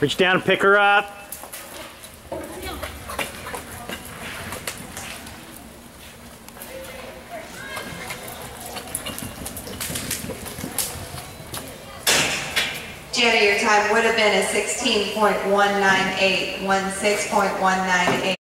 Reach down and pick her up. Jenny, your time would have been a 16.198, 16.198.